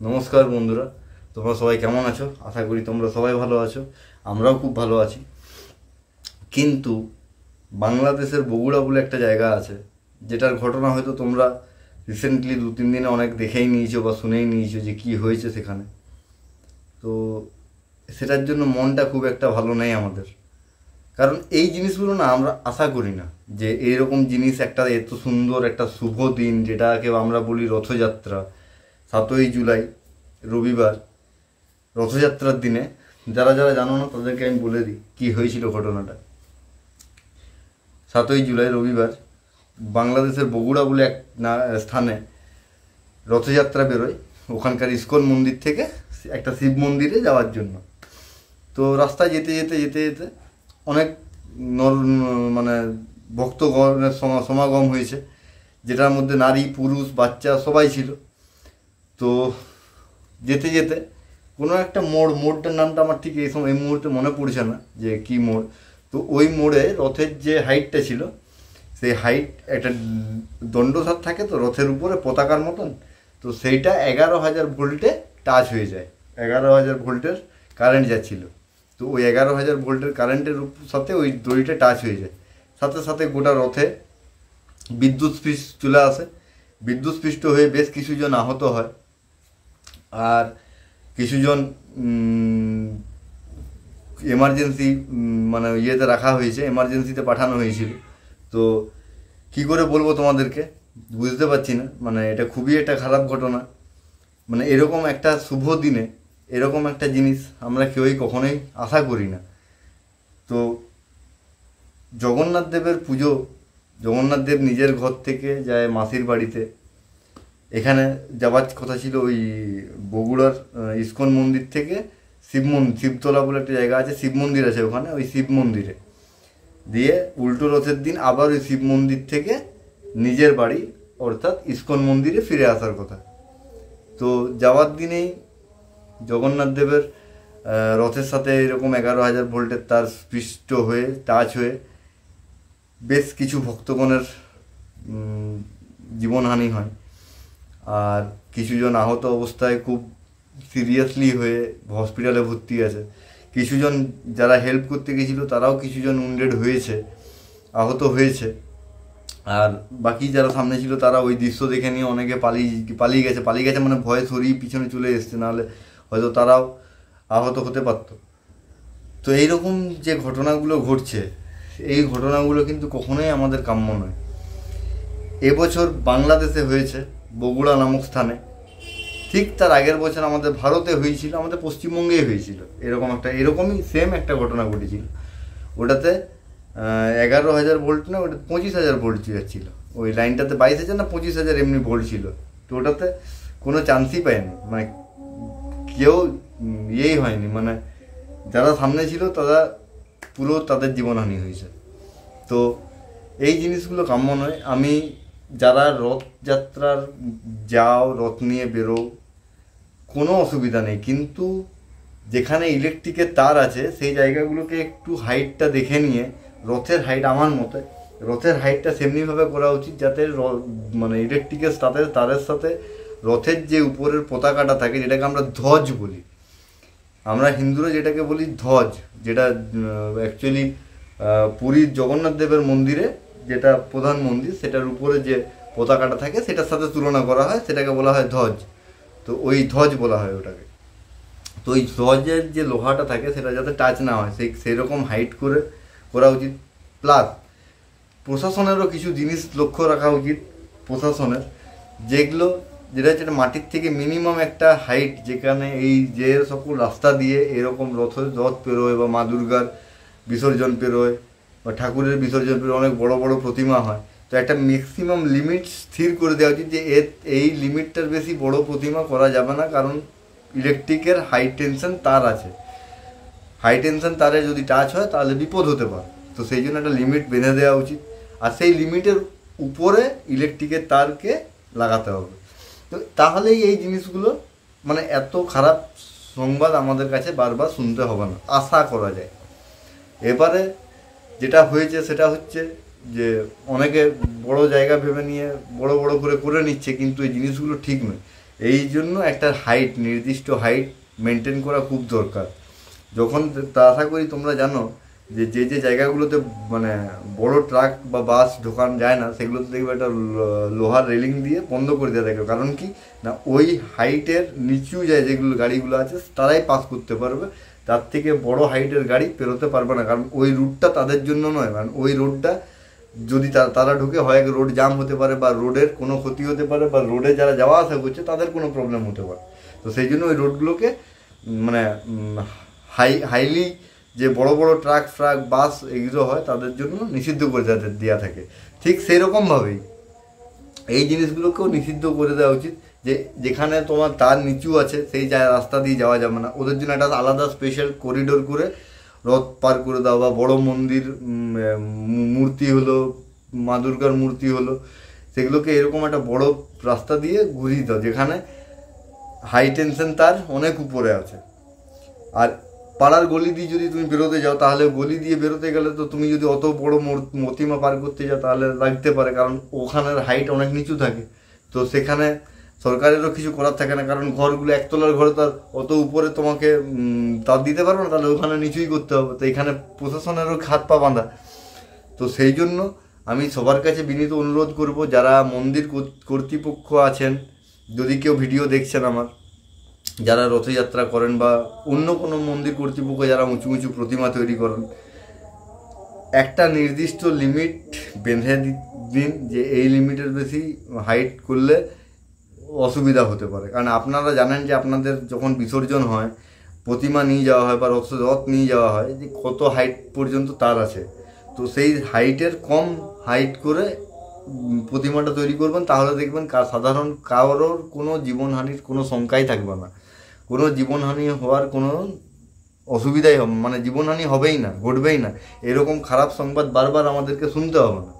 নমস্কার বন্ধুরা, তোমরা সবাই কেমন আছো? আশা করি তোমরা সবাই ভালো আছো, আমরাও খুব ভালো আছি। কিন্তু বাংলাদেশের বগুড়া বলে একটা জায়গা আছে, যেটার ঘটনা হয়তো তোমরা রিসেন্টলি দু তিন দিনে অনেক দেখেই নিয়েছো বা শুনেই নিয়েছো যে কি হয়েছে সেখানে। তো সেটার জন্য মনটা খুব একটা ভালো নেই আমাদের। কারণ এই জিনিসগুলো না আমরা আশা করি না যে এরকম জিনিস একটা এত সুন্দর, একটা শুভ দিন, যেটাকে আমরা বলি রথযাত্রা সাতই জুলাই, রবিবার, রথযাত্রার দিনে। যারা যারা জানো না, তাদেরকে আমি বলে দিই কী হয়েছিল ঘটনাটা। সাতই জুলাই, রবিবার, বাংলাদেশের বগুড়া বলে এক স্থানে রথযাত্রা বেরোয়। ওখানকার ইস্কন মন্দির থেকে একটা শিব মন্দিরে যাওয়ার জন্য। তো রাস্তায় যেতে যেতে যেতে যেতে অনেক নর মানে ভক্তগণের সমা- সমাগম হয়েছে, যেটার মধ্যে নারী, পুরুষ, বাচ্চা সবাই ছিল। তো যেতে যেতে কোনো একটা মোড়, মোড়টার নামটা আমার ঠিক এই সময়, এই মুহূর্তে মনে পড়ছে না যে কি মোড়। তো ওই মোড়ে রথের যে হাইটটা ছিল, সেই হাইট একটা দণ্ডসার থাকে তো, রথের উপরে পতাকার মতন, তো সেইটা এগারো হাজার ভোল্টে টাচ হয়ে যায়। এগারো হাজার ভোল্টের কারেন্ট যাচ্ছিল তো ওই এগারো হাজার ভোল্টের কারেন্টের সাথে ওই দড়িটা টাচ হয়ে যায়। সাথে সাথে গোটা রথে বিদ্যুৎ স্পৃষ্ট চলে আসে। বিদ্যুৎ স্পৃষ্ট হয়ে বেশ কিছুজন আহত হয়। আর কিছুজন এমার্জেন্সি মানে ইয়েতে রাখা হয়েছে এমার্জেন্সিতে পাঠানো হয়েছিল। তো কি করে বলব তোমাদেরকে? বুঝতে পারছি না। মানে এটা খুবই একটা খারাপ ঘটনা। মানে এরকম একটা শুভ দিনে এরকম একটা জিনিস আমরা কেউই কখনোই আশা করি না। তো জগন্নাথ দেবের পুজো, জগন্নাথ দেব নিজের ঘর থেকে যায় মাসির বাড়িতে। এখানে যাওয়ার কথা ছিল ওই বগুড়ার ইস্কন মন্দির থেকে শিব মন্দির শিবতলা বলে একটা জায়গা আছে, শিব মন্দির আছে ওখানে, ওই শিব মন্দিরে। দিয়ে উল্টো রথের দিন আবার ওই শিব মন্দির থেকে নিজের বাড়ি, অর্থাৎ ইস্কন মন্দিরে ফিরে আসার কথা। তো যাওয়ার দিনেই জগন্নাথ দেবের রথের সাথে এরকম এগারো হাজার ভোল্টের তার স্পৃষ্ট হয়ে, টাচ হয়ে বেশ কিছু ভক্তগণের জীবনহানি হয়। আর কিছুজন আহত অবস্থায় খুব সিরিয়াসলি হয়ে হসপিটালে ভর্তি আছে। কিছুজন যারা হেল্প করতে গেছিল, তারাও কিছুজন উন্ডেড হয়েছে, আহত হয়েছে। আর বাকি যারা সামনে ছিল, তারা ওই দৃশ্য দেখে নিয়ে অনেকে পালিয়ে পালিয়ে গেছে। পালিয়ে গেছে মানে ভয়ে সরিয়ে পিছনে চলে এসছে, নাহলে হয়তো তারাও আহত হতে পারতো। তো এইরকম যে ঘটনাগুলো ঘটছে, এই ঘটনাগুলো কিন্তু কখনোই আমাদের কাম্য নয়। এবছর বাংলাদেশে হয়েছে বগুড়া নামক স্থানে। ঠিক তার আগের বছর আমাদের ভারতে হয়েছিল, আমাদের পশ্চিমবঙ্গেই হয়েছিল। এরকম একটা, এরকমই সেম একটা ঘটনা ঘটেছিল। ওটাতে এগারো হাজার ভোল্ট না, ওটা পঁচিশ হাজার ভোল্ট যাচ্ছিল ওই লাইনটাতে বাইশ হাজার না পঁচিশ হাজার এমনি ভোল্ট ছিল। তো ওটাতে কোনো চান্সই পায়নি মানে কেউ ইয়েই হয়নি। মানে যারা সামনে ছিল, তারা পুরো তাদের জীবনহানি হয়েছে। তো এই জিনিসগুলো কাম্য নয়। আমি যারা রথযাত্রার যাও, রথ নিয়ে বেরো কোনো অসুবিধা নেই। কিন্তু যেখানে ইলেকট্রিকের তার আছে, সেই জায়গাগুলোকে একটু হাইটটা দেখে নিয়ে, রথের হাইট আমার মতে, রথের হাইটটা সেমনিভাবে করা উচিত যাতে মানে ইলেকট্রিকের সাথে, তারের সাথে রথের যে উপরের পতাকাটা থাকে, যেটাকে আমরা ধ্বজ বলি। আমরা হিন্দুরা যেটাকে বলি ধ্বজ, যেটা অ্যাকচুয়ালি পুরীর জগন্নাথ দেবের মন্দিরে যেটা প্রধান মন্দির, সেটার উপরে যে পতাকাটা থাকে, সেটার সাথে তুলনা করা হয়, সেটাকে বলা হয় ধ্বজ। তো ওই ধ্বজ বলা হয় ওটাকে। তো ওই ধ্বজের যে লোহাটা থাকে, সেটা যাতে টাচ না হয়, সেই সেই রকম হাইট করে করা উচিত। প্লাস প্রশাসনেরও কিছু জিনিস লক্ষ্য রাখা উচিত প্রশাসনের। যেগুলো, যেটা হচ্ছে মাটির থেকে মিনিমাম একটা হাইট যেখানে এই যে সকল রাস্তা দিয়ে এরকম রথ রথ পেরোয় বা মা দুর্গার বিসর্জন পেরোয়। বা ঠাকুরের বিসর্জন অনেক বড় বড় প্রতিমা হয়। তো একটা ম্যাক্সিমাম লিমিট স্থির করে দেওয়া উচিত যে এর, এই লিমিটটার বেশি বড় প্রতিমা করা যাবে না, কারণ ইলেকট্রিকের হাই টেনশন তার আছে। হাই টেনশন তারে যদি টাচ হয়, তাহলে বিপদ হতে পারে। তো সেই জন্য একটা লিমিট বেঁধে দেওয়া উচিত। আর সেই লিমিটের উপরে ইলেকট্রিকের তারকে লাগাতে হবে। তো তাহলেই এই জিনিসগুলো মানে এত খারাপ সংবাদ আমাদের কাছে বারবার শুনতে হবে না। আশা করা যায়। এবারে যেটা হয়েছে সেটা হচ্ছে যে অনেকে বড় জায়গা ভেবে নিয়ে বড় বড় করে করে নিচ্ছে, কিন্তু এই জিনিসগুলো ঠিক নয়। এই জন্য একটা হাইট নির্দিষ্ট হাইট মেনটেন করা খুব দরকার। যখন তা আশা করি তোমরা জানো যে যে যে জায়গাগুলোতে মানে বড় ট্রাক বা বাস ঢোকান যায় না, সেগুলোতে দেখবে একটা লোহার রেলিং দিয়ে বন্ধ করে দেওয়া থাকে। কারণ কি? না, ওই হাইটের নিচু যায় যেগুলো গাড়িগুলো আছে, তারাই পাস করতে পারবে। তার থেকে বড় হাইটের গাড়ি পেরোতে পারবে না, কারণ ওই রুটটা তাদের জন্য নয়। কারণ ওই রোডটা যদি তারা ঢুকে হয় রোড জাম হতে পারে বা রোডের কোনো ক্ষতি হতে পারে বা রোডে যারা যাওয়া আসা করছে তাদের কোনো প্রবলেম হতে পারে। তো সেই জন্য ওই রোডগুলোকে মানে হাই, হাইলি যে বড় বড় ট্রাক, ফ্রাক, বাস এগুলো হয় তাদের জন্য নিষিদ্ধ করে তাদের দেওয়া থাকে। ঠিক সেই রকমভাবেই এই জিনিসগুলোকেও নিষিদ্ধ করে দেওয়া উচিত যে যেখানে তোমার তার নিচু আছে, সেই জায়গা রাস্তা দিয়ে যাওয়া যাবে না। ওদের জন্য একটা আলাদা স্পেশাল করিডোর করে রথ পার করে দেওয়া বা বড়ো মন্দির মূর্তি হলো, মা দুর্গার মূর্তি হলো, সেগুলোকে এরকম একটা বড় রাস্তা দিয়ে ঘুরিয়ে দাও, যেখানে হাই টেনশন তার অনেক উপরে আছে। আর পাড়ার গলি দিয়ে যদি তুমি বেরোতে যাও, তাহলে গলি দিয়ে বেরোতে গেলে তো তুমি যদি অত বড় মতিমা পার করতে যাও, তাহলে লাগতে পারে, কারণ ওখানের হাইট অনেক নিচু থাকে। তো সেখানে সরকারেরও কিছু করার থাকে না, কারণ ঘরগুলো একতলার ঘরে তার অত উপরে তোমাকে তার দিতে পারবে না, তাহলে ওখানে নিচুই করতে হবে। তো এখানে প্রশাসনেরও হাত পা বাঁধা। তো সেই জন্য আমি সবার কাছে বিনীত অনুরোধ করব, যারা মন্দির কর্ত- কর্তৃপক্ষ আছেন, যদি কেউ ভিডিও দেখছেন আমার যারা রথযাত্রা করেন বা অন্য কোনো মন্দির কর্তৃপক্ষ যারা উঁচু উঁচু প্রতিমা তৈরি করেন, একটা নির্দিষ্ট লিমিট বেঁধে দিন যে এই লিমিটের বেশি হাইট করলে অসুবিধা হতে পারে। কারণ আপনারা জানেন যে আপনাদের যখন বিসর্জন হয়, প্রতিমা নিয়ে যাওয়া হয় বা রথ নিয়ে যাওয়া হয়, যে কত হাইট পর্যন্ত তার আছে। তো সেই হাইটের কম হাইট করে প্রতিমাটা তৈরি করবেন, তাহলে দেখবেন সাধারণ কারোর কোনো জীবনহানির কোনো শঙ্কাই থাকবে না। কোনো জীবনহানি হওয়ার কোনো অসুবিধাই হবে মানে জীবনহানি হবেই না, ঘটবেই না। এরকম খারাপ সংবাদ বারবার আমাদেরকে শুনতে হবে না।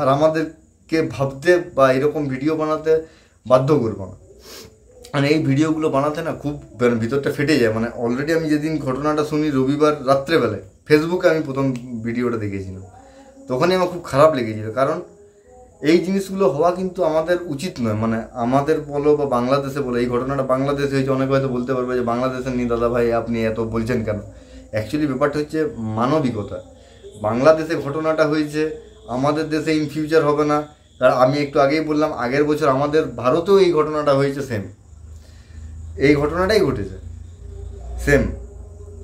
আর আমাদেরকে ভাবতে বা এরকম ভিডিও বানাতে বাধ্য করব না। মানে এই ভিডিওগুলো বানাতে না খুব মানে ভিতরটা ফেটে যায়। মানে অলরেডি আমি যেদিন ঘটনাটা শুনি রবিবার রাত্রেবেলায় ফেসবুকে আমি প্রথম ভিডিওটা দেখেছিলাম। তখনই আমার খুব খারাপ লেগেছিল। কারণ এই জিনিসগুলো হওয়া কিন্তু আমাদের উচিত নয়। মানে আমাদের বলো বা বাংলাদেশে বলো, এই ঘটনাটা বাংলাদেশে হয়েছে, অনেকে হয়তো বলতে পারবে যে বাংলাদেশের নিয়ে দাদা ভাই আপনি এত বলছেন কেন? অ্যাকচুয়ালি ব্যাপারটা হচ্ছে মানবিকতা। বাংলাদেশে ঘটনাটা হয়েছে, আমাদের দেশে ইন ফিউচার হবে না। কারণ আমি একটু আগেই বললাম, আগের বছর আমাদের ভারতেও এই ঘটনাটা হয়েছে সেম এই ঘটনাটাই ঘটেছে। সেম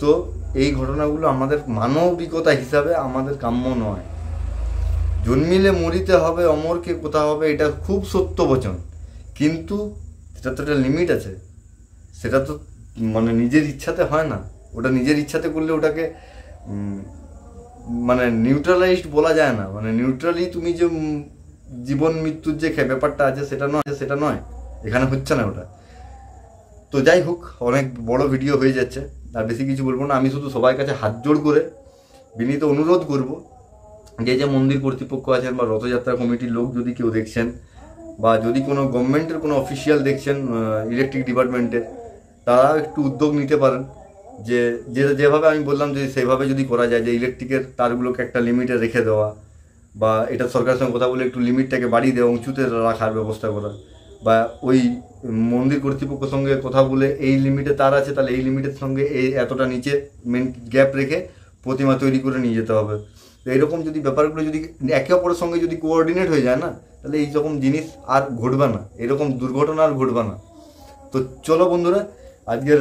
তো এই ঘটনাগুলো আমাদের মানবিকতা হিসাবে আমাদের কাম্য নয়। জন্মিলে মরিতে হবে, অমরকে কোথা হবে, এটা খুব সত্য বচন। কিন্তু সেটা তো একটা লিমিট আছে। সেটা তো মানে নিজের ইচ্ছাতে হয় না। ওটা নিজের ইচ্ছাতে করলে ওটাকে মানে নিউট্রালাইজড বলা যায় না। মানে নিউট্রালি তুমি যে জীবন মৃত্যুর যে ব্যাপারটা আছে, সেটা নয় সেটা নয়। এখানে হচ্ছে না ওটা। তো যাই হোক, অনেক বড় ভিডিও হয়ে যাচ্ছে। আর বেশি কিছু বলব না। আমি শুধু সবার কাছে হাত জোড় করে বিনীত অনুরোধ করব যে যে মন্দির কর্তৃপক্ষ আছেন বা রথযাত্রা কমিটির লোক যদি কেউ দেখছেন বা যদি কোনো গভর্নমেন্টের কোনো অফিসিয়াল দেখছেন ইলেকট্রিক ডিপার্টমেন্টের তারা একটু উদ্যোগ নিতে পারেন। যে যেভাবে আমি বললাম যে সেভাবে যদি করা যায়, যে ইলেকট্রিকের তারগুলোকে একটা লিমিটে রেখে দেওয়া বা এটা সরকারের সঙ্গে কথা বলে একটু লিমিটটাকে বাড়িয়ে দেওয়া, উঁচুতে রাখার ব্যবস্থা করা বা ওই মন্দির কর্তৃপক্ষের সঙ্গে কথা বলে এই লিমিটে তার আছে, তাহলে এই লিমিটের সঙ্গে এই এতটা নিচে মেন গ্যাপ রেখে প্রতিমা তৈরি করে নিয়ে যেতে হবে। তো এরকম যদি ব্যাপারগুলো যদি একে অপরের সঙ্গে যদি কোঅর্ডিনেট হয়ে যায় না, তাহলে এই রকম জিনিস আর ঘটবে না, এরকম দুর্ঘটনা আর ঘটবে না। তো চলো বন্ধুরা, আজকের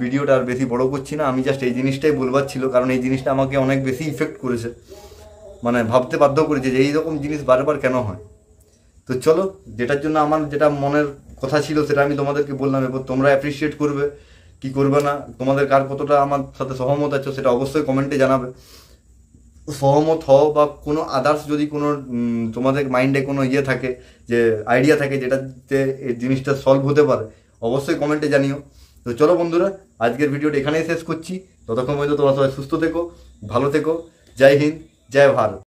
ভিডিওটা আর বেশি বড় করছি না, আমি জাস্ট এই জিনিসটাই বলবার ছিল, কারণ এই জিনিসটা আমাকে অনেক বেশি ইফেক্ট করেছে। মানে ভাবতে বাধ্য করেছে যে এই রকম জিনিস বারবার কেন হয়। তো চলো, যেটার জন্য আমার যেটা মনের কথা ছিল সেটা আমি তোমাদেরকে বললাম, এবার তোমরা অ্যাপ্রিসিয়েট করবে, কি করবে না, তোমাদের কার কতটা আমার সাথে সহমত আছো সেটা অবশ্যই কমেন্টে জানাবে। সহমত হও বা কোনো আদার্স যদি কোনো তোমাদের মাইন্ডে কোনো ইয়ে থাকে, যে আইডিয়া থাকে যেটাতে এই জিনিসটা সলভ হতে পারে, অবশ্যই কমেন্টে জানিও। তো চলো বন্ধুরা, আজকের ভিডিওটা এখানেই শেষ করছি। ততক্ষণ পর্যন্ত তোমরা সবাই সুস্থ থেকো, ভালো থেকো। জয় হিন্দ, জয় ভারত।